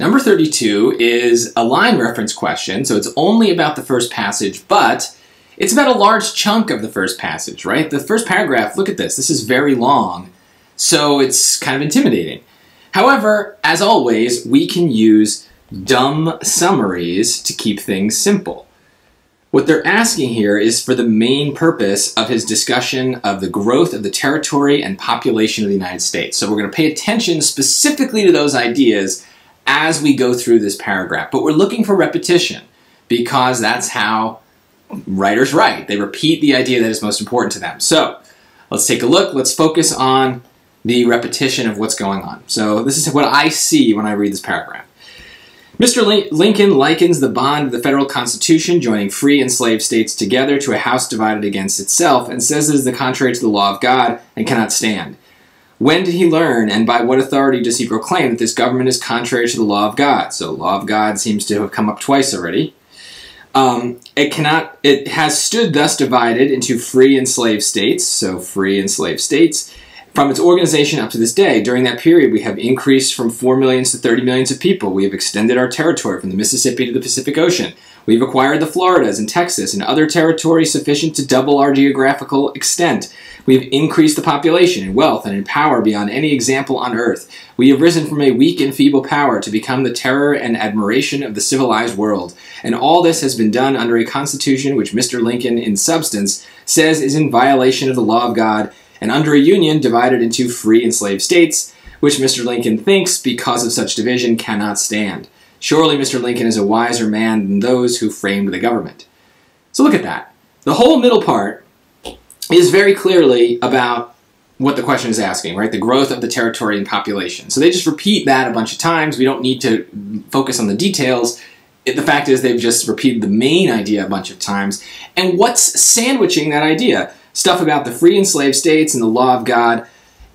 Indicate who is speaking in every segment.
Speaker 1: Number 32 is a line reference question, so it's only about the first passage, but it's about a large chunk of the first passage, right? The first paragraph, look at this, this is very long, so it's kind of intimidating. However, as always, we can use dumb summaries to keep things simple. What they're asking here is for the main purpose of his discussion of the growth of the territory and population of the United States. So we're going to pay attention specifically to those ideas as we go through this paragraph. But we're looking for repetition because that's how writers write. They repeat the idea that is most important to them. So let's take a look. Let's focus on the repetition of what's going on. So this is what I see when I read this paragraph. Mr. Lincoln likens the bond of the federal constitution joining free and slave states together to a house divided against itself and says it is the contrary to the law of God and cannot stand. When did he learn and by what authority does he proclaim that this government is contrary to the law of God? So law of God seems to have come up twice already. Um, it cannot. It has stood thus divided into free and slave states. So free and slave states from its organization up to this day, during that period, we have increased from 4 millions to 30 millions of people. We have extended our territory from the Mississippi to the Pacific Ocean. We've acquired the Floridas and Texas and other territories sufficient to double our geographical extent. We have increased the population in wealth and in power beyond any example on earth. We have risen from a weak and feeble power to become the terror and admiration of the civilized world. And all this has been done under a constitution which Mr. Lincoln, in substance, says is in violation of the law of God and under a union divided into free and slave states, which Mr. Lincoln thinks, because of such division, cannot stand. Surely Mr. Lincoln is a wiser man than those who framed the government. So look at that. The whole middle part is very clearly about what the question is asking, right? The growth of the territory and population. So they just repeat that a bunch of times. We don't need to focus on the details. The fact is, they've just repeated the main idea a bunch of times. And what's sandwiching that idea? Stuff about the free and slave states and the law of God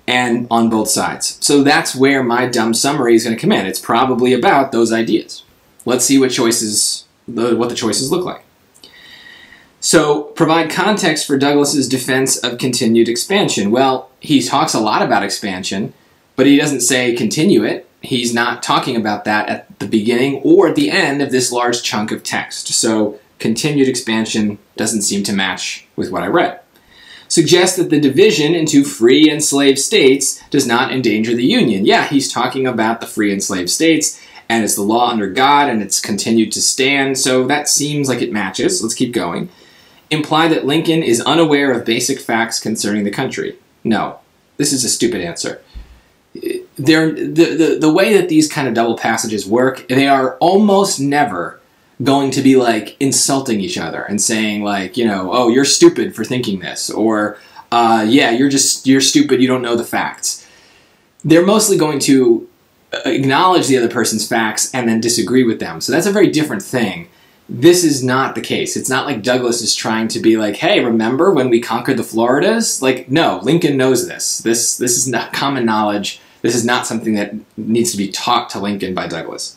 Speaker 1: and on both sides. So that's where my dumb summary is going to come in. It's probably about those ideas. Let's see what choices, what the choices look like. So, provide context for Douglas's defense of continued expansion. Well, he talks a lot about expansion, but he doesn't say continue it. He's not talking about that at the beginning or at the end of this large chunk of text. So, continued expansion doesn't seem to match with what I read suggests that the division into free and slave states does not endanger the Union. Yeah, he's talking about the free and slave states, and it's the law under God, and it's continued to stand, so that seems like it matches. Let's keep going. Imply that Lincoln is unaware of basic facts concerning the country. No, this is a stupid answer. The, the, the way that these kind of double passages work, they are almost never going to be like insulting each other and saying like you know oh you're stupid for thinking this or uh, yeah you're just you're stupid you don't know the facts. They're mostly going to acknowledge the other person's facts and then disagree with them. So that's a very different thing. This is not the case. It's not like douglas is trying to be like hey remember when we conquered the floridas? Like no lincoln knows this. This this is not common knowledge. This is not something that needs to be taught to lincoln by douglas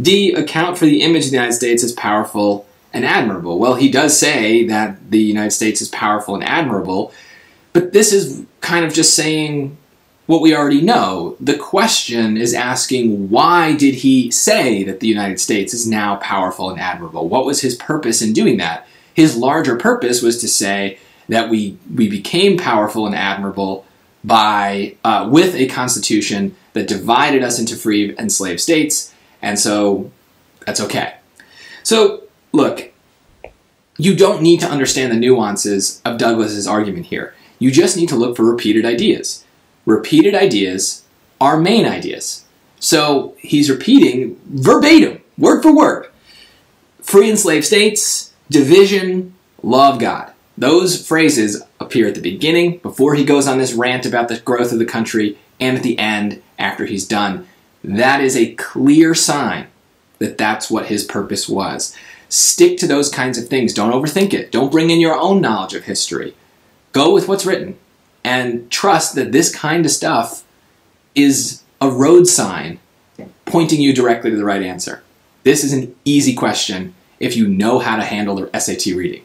Speaker 1: D, account for the image of the United States as powerful and admirable. Well, he does say that the United States is powerful and admirable, but this is kind of just saying what we already know. The question is asking why did he say that the United States is now powerful and admirable? What was his purpose in doing that? His larger purpose was to say that we, we became powerful and admirable by uh, with a constitution that divided us into free and slave states and so that's okay. So, look, you don't need to understand the nuances of Douglas's argument here. You just need to look for repeated ideas. Repeated ideas are main ideas. So he's repeating verbatim, word for word. Free and slave states, division, love God. Those phrases appear at the beginning, before he goes on this rant about the growth of the country, and at the end, after he's done that is a clear sign that that's what his purpose was. Stick to those kinds of things. Don't overthink it. Don't bring in your own knowledge of history. Go with what's written and trust that this kind of stuff is a road sign pointing you directly to the right answer. This is an easy question if you know how to handle the SAT reading.